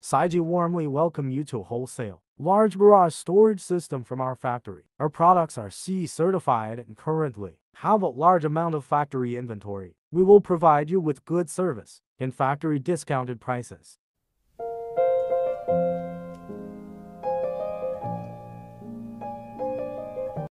Saiji warmly welcome you to wholesale large garage storage system from our factory. Our products are CE certified and currently have a large amount of factory inventory. We will provide you with good service and factory discounted prices.